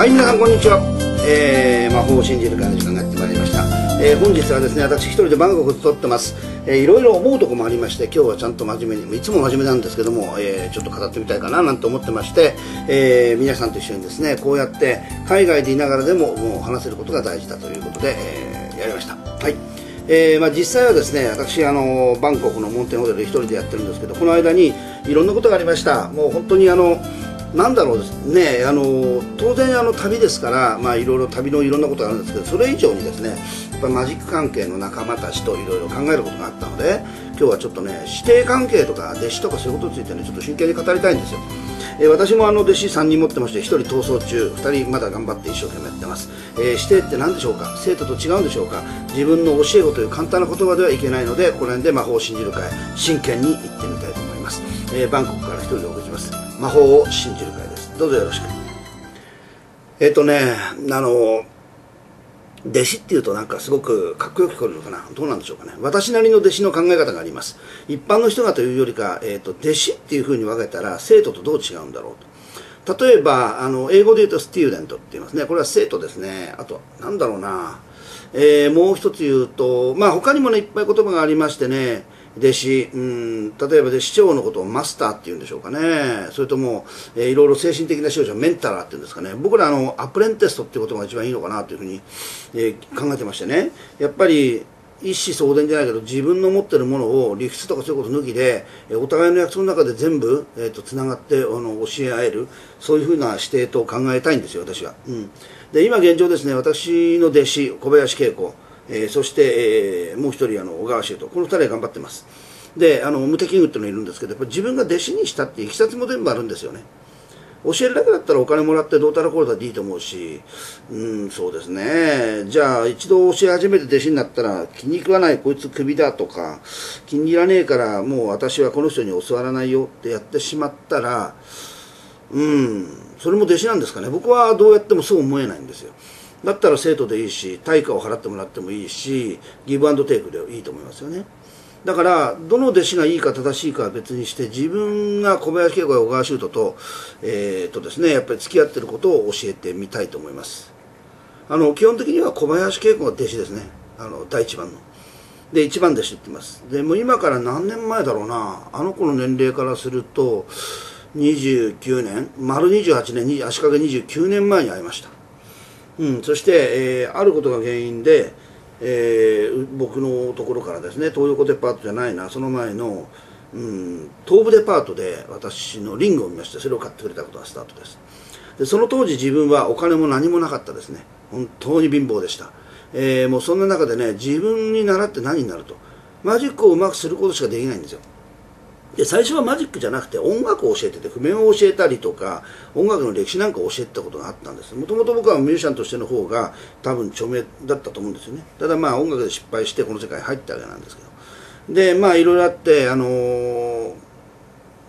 はい皆さんこんにちは、えー、魔法を信じる会の時間がやってまいりました、えー、本日はですね私一人でバンコク撮ってます、えー、いろいろ思うとこもありまして今日はちゃんと真面目にいつも真面目なんですけども、えー、ちょっと語ってみたいかななんて思ってまして、えー、皆さんと一緒にですねこうやって海外でいながらでももう話せることが大事だということで、えー、やりました。はい。えーまあ、実際はですね私あのバンコクのモンテンホテルで一人でやってるんですけどこの間にいろんなことがありました。もう本当にあのなんだろうねあの当然あの旅ですからまあいろいろ旅のいろんなことがあるんですけどそれ以上にですねやっぱマジック関係の仲間たちといろいろ考えることがあったので今日はちょっとね師弟関係とか弟子とかそういうことについてねちょっと真剣に語りたいんですよ。えー、私もあの弟子3人持ってまして1人逃走中2人まだ頑張って一生懸命やってます、えー、師弟って何でしょうか？生徒と違うんでしょうか？自分の教え子という簡単な言葉ではいけないのでこの辺で魔法を信じる会真剣に行ってみたいと思います、えー、バンコクから1人で送ります。魔法を信じる会です。どうぞよろしく。えっ、とねあの弟子っていうとなんかすごくかっこよく聞こえるのかな？どうなんでしょうかね？私なりの弟子の考え方があります。一般の人がというよりか、えーと、弟子っていうふうに分けたら生徒とどう違うんだろうと。例えばあの英語で言うとステューデントって言いますね。これは生徒ですね。あとなんだろうな、えー、もう一つ言うとまあ他にもねいっぱい言葉がありましてね。弟子、うん、例えばで師長のことをマスターっていうんでしょうかね。それとも、えー、いろいろ精神的な指導者メンタラーっていうんですかね。僕らあのアプレンテストっていうことが一番いいのかなというふうに、えー、考えてましてね。やっぱり一子相伝じゃないけど自分の持ってるものを理屈とかそういうこと抜きでお互いの約束の中で全部、えーと、つながってあの教え合えるそういうふうな指定と考えたいんですよ私は、うん、で今現状ですね私の弟子小林恵子。えー、そして、えー、もう一人あの小川修とこの二人は頑張ってます。であの無敵軍っていうのがいるんですけどやっぱ自分が弟子にしたっていきさつも全部あるんですよね。教えるだけだったらお金もらってどうたらこうたでいいと思うしうんそうですね。じゃあ一度教え始めて弟子になったら気に食わないこいつクビだとか気に入らねえからもう私はこの人に教わらないよってやってしまったらうんそれも弟子なんですかね。僕はどうやってもそう思えないんですよ。だったら生徒でいいし対価を払ってもらってもいいしギブアンドテイクでいいと思いますよね。だからどの弟子がいいか正しいかは別にして自分が小林恵子や小川修斗と,、えーとですね、やっぱり付き合ってることを教えてみたいと思います。あの基本的には小林恵子が弟子ですね。あの第一番の。で一番弟子って言ってます。でも今から何年前だろうな。あの子の年齢からすると29年丸28年足掛け29年前に会いました。うん、そして、えー、あることが原因で、えー、僕のところからですね東横デパートじゃないなその前の、うん、東武デパートで私のリングを見ましてそれを買ってくれたことがスタートです。でその当時自分はお金も何もなかったですね。本当に貧乏でした、えー、もうそんな中でね自分に習って何になると。マジックをうまくすることしかできないんですよ。で最初はマジックじゃなくて音楽を教えてて譜面を教えたりとか音楽の歴史なんかを教えてたことがあったんです。もともと僕はミュージシャンとしての方が多分著名だったと思うんですよね。ただまあ音楽で失敗してこの世界に入ったわけなんですけど。でまあいろいろあってあのー、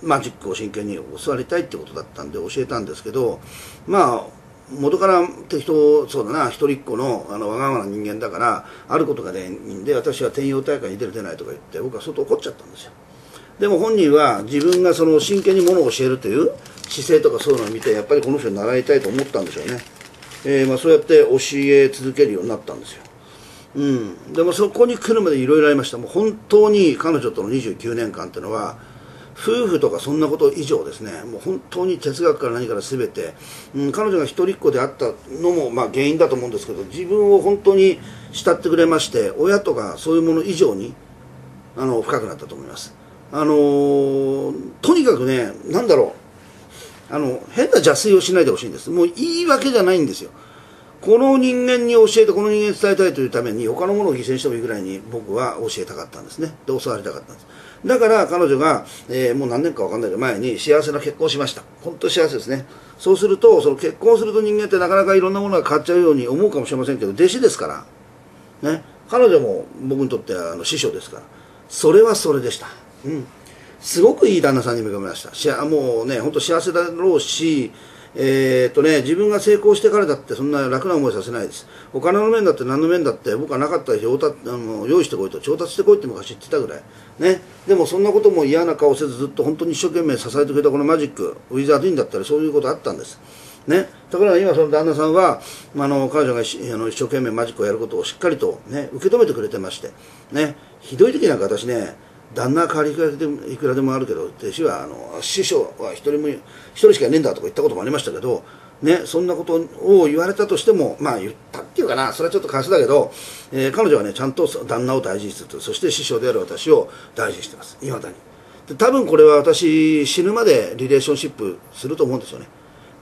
マジックを真剣に教わりたいってことだったんで教えたんですけどまあ元から適当そうだな一人っ子のあのわがままな人間だからあることが原因で私は転用大会に出る出ないとか言って僕は相当怒っちゃったんですよ。でも本人は自分がその真剣にものを教えるという姿勢とかそういうのを見てやっぱりこの人に習いたいと思ったんでしょうね、えー、まあ、そうやって教え続けるようになったんですよ。うん、でもそこに来るまでいろいろありました。もう本当に彼女との29年間っていうのは夫婦とかそんなこと以上ですね。もう本当に哲学から何から全て、うん、彼女が一人っ子であったのもまあ原因だと思うんですけど自分を本当に慕ってくれまして親とかそういうもの以上にあの深くなったと思います。あのー、とにかくね何だろう。あの変な邪推をしないでほしいんです。もう言い訳じゃないんですよ。この人間に教えてこの人間に伝えたいというために他のものを犠牲してもいいぐらいに僕は教えたかったんですね。で教わりたかったんです。だから彼女が、えー、もう何年か分かんないけど前に幸せな結婚しました。本当幸せですね。そうするとその結婚すると人間ってなかなかいろんなものが変わっちゃうように思うかもしれませんけど弟子ですから。ね。彼女も僕にとってはあの師匠ですから。それはそれでした。うん、すごくいい旦那さんに恵まれました。しもうね本当幸せだろうしえー、っとね自分が成功してからだってそんな楽な思いさせないです。お金の面だって何の面だって僕はなかったらあの用意してこいと。調達してこいって昔言ってたぐらい。ね。でもそんなことも嫌な顔せずずっと本当に一生懸命支えてくれたこのマジックウィザードインだったらそういうことあったんです。ね、ところが今その旦那さんは、あの彼女があの一生懸命マジックをやることをしっかりと、ね、受け止めてくれてまして、ね、ひどい時なんか私ね旦那は代わりいくらでもいくらでもあるけど弟子はあの師匠は一人も一人しかいねえんだとか言ったこともありましたけど、ね、そんなことを言われたとしてもまあ言ったっていうかなそれはちょっと過失だけど、えー、彼女はねちゃんと旦那を大事にすると。そして師匠である私を大事にしてます。いまだに。で多分これは私死ぬまでリレーションシップすると思うんですよね。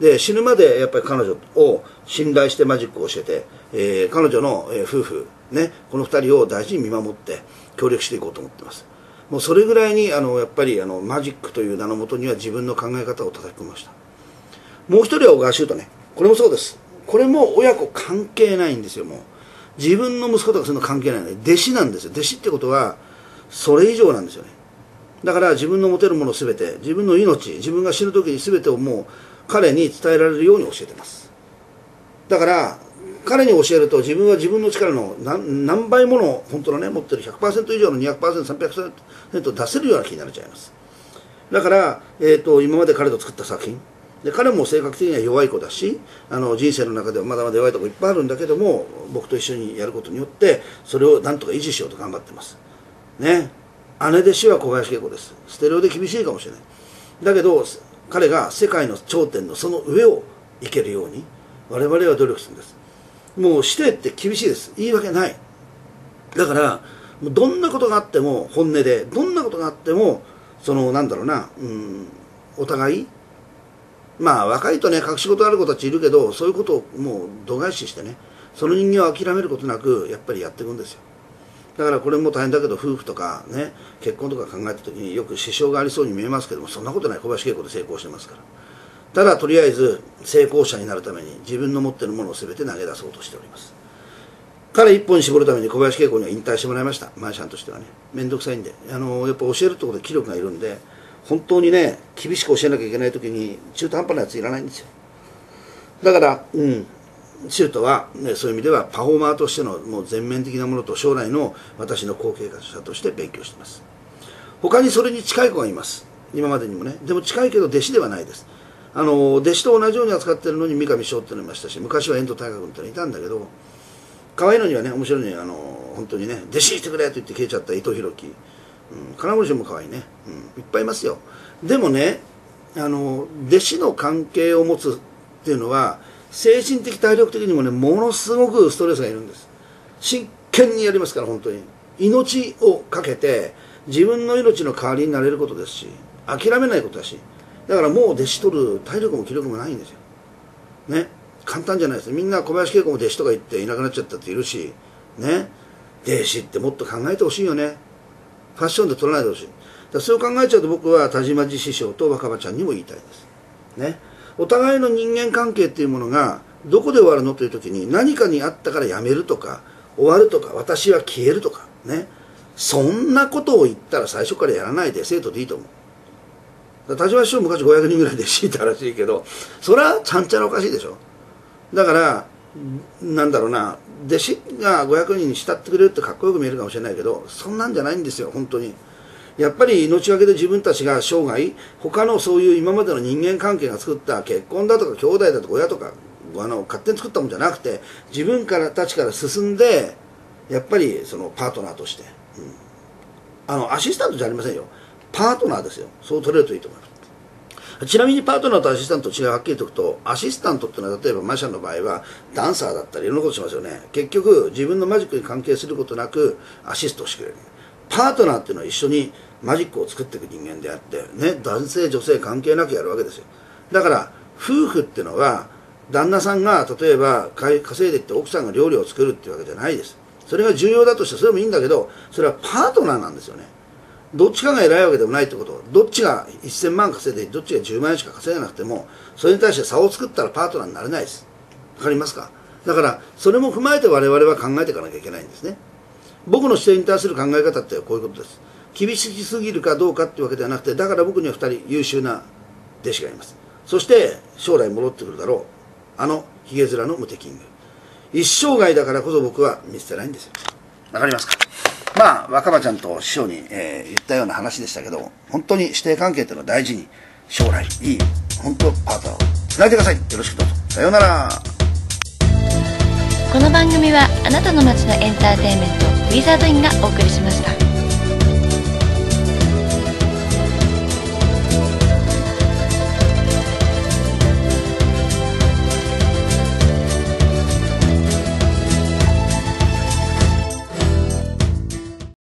で死ぬまでやっぱり彼女を信頼してマジックを教えて、えー、彼女の、夫婦、ね、この2人を大事に見守って協力していこうと思ってます。もうそれぐらいにあのやっぱりあのマジックという名のもとには自分の考え方を叩き込みました。もう一人は小川修斗ねこれもそうです。これも親子関係ないんですよもう。自分の息子とかそういうの関係ないので弟子なんですよ。弟子ってことはそれ以上なんですよね。だから自分の持てるもの全て自分の命自分が死ぬ時に全てをもう彼に伝えられるように教えてます。だから彼に教えると自分は自分の力の何倍もの本当のね持ってる100%以上の 200%300% 出せるような気になっちゃいます。だから、えーと、今まで彼と作った作品。で彼も性格的には弱い子だしあの人生の中ではまだまだ弱いとこいっぱいあるんだけども僕と一緒にやることによってそれをなんとか維持しようと頑張ってます。ね。姉弟子は小林恵子です。ステレオで厳しいかもしれない。だけど彼が世界の頂点のその上を行けるように我々は努力するんです。もう師弟って厳しいです。言い訳ない。だからどんなことがあっても本音でどんなことがあってもそのなんだろうな、うん、お互いまあ若いとね隠し事ある子たちいるけどそういうことをもう度外視してねその人間を諦めることなくやっぱりやっていくんですよ。だからこれも大変だけど夫婦とかね結婚とか考えた時によく支障がありそうに見えますけどもそんなことない。小林恵子で成功してますから。ただとりあえず成功者になるために自分の持ってるものを全て投げ出そうとしております。彼一本絞るために小林恵子には引退してもらいました。マーシャンとしてはね。面倒くさいんであのやっぱ教えるってことで気力がいるんで本当にね厳しく教えなきゃいけない時に中途半端なやついらないんですよ。だからうん。シュートは、ね、そういう意味ではパフォーマーとしてのもう全面的なものと将来の私の後継者として勉強してます。他にそれに近い子がいます。今までにもね。でも近いけど弟子ではないです。あの弟子と同じように扱ってるのに三上翔っていうのいましたし昔は遠藤大河君ってのいたんだけど可愛いのにはね面白いのにあの本当にね弟子してくれと言って消えちゃった伊藤弘樹、うん、金森氏も可愛いね、うん、いっぱいいますよ。でもねあの弟子の関係を持つっていうのは精神的体力的にもねものすごくストレスがいるんです。真剣にやりますから本当に。命をかけて自分の命の代わりになれることですし諦めないことだし。だからもう弟子取る体力も気力もないんですよ。ね。簡単じゃないです。みんな小林恵子も弟子とか言っていなくなっちゃったっているし。ね。弟子ってもっと考えてほしいよね。ファッションで取らないでほしい。だそう考えちゃうと僕は田島寺師匠と若葉ちゃんにも言いたいです。ね。お互いの人間関係っていうものがどこで終わるのという時に何かにあったからやめるとか終わるとか私は消えるとかね。そんなことを言ったら最初からやらないで生徒でいいと思う。田島師匠昔500人ぐらいで敷いたらしいけどそれはちゃんちゃらおかしいでしょ。だからなんだろうな弟子が500人に慕ってくれるってかっこよく見えるかもしれないけどそんなんじゃないんですよ本当に。やっぱり命がけで自分たちが生涯他のそういう今までの人間関係が作った結婚だとか兄弟だとか親とかあの勝手に作ったもんじゃなくて自分からたちから進んでやっぱりそのパートナーとして、うん、あのアシスタントじゃありませんよ。パートナーですよ。そう取れるといいと思います。ちなみにパートナーとアシスタント違いはっきりとくとアシスタントっていうのは例えばマシャの場合はダンサーだったりいろんなことしますよね。結局自分のマジックに関係することなくアシストしてくれる。パートナーっていうのは一緒にマジックを作っていく人間であってね男性女性関係なくやるわけですよ。だから夫婦っていうのは旦那さんが例えば稼いでいって奥さんが料理を作るっていうわけじゃないです。それが重要だとしてそれもいいんだけどそれはパートナーなんですよね。どっちかが偉いわけでもないってこと。どっちが1000万稼いでどっちが10万円しか稼げなくてもそれに対して差を作ったらパートナーになれないです。わかりますか？だからそれも踏まえて我々は考えていかなきゃいけないんですね。僕の視点に対する考え方ってこういうことです。厳しすぎるかどうかっていうわけではなくてだから僕には2人優秀な弟子がいます。そして将来戻ってくるだろう。あのヒゲ面のムテキング。一生涯だからこそ僕は見捨てないんですよ。わかりますか？まあ若葉ちゃんと師匠に、えー、言ったような話でしたけど本当に師弟関係っていうのは大事に将来いい本当パートナーをつないでください。よろしくどうぞ。さようなら。この番組はあなたの街のエンターテインメントウィザードインがお送りしました。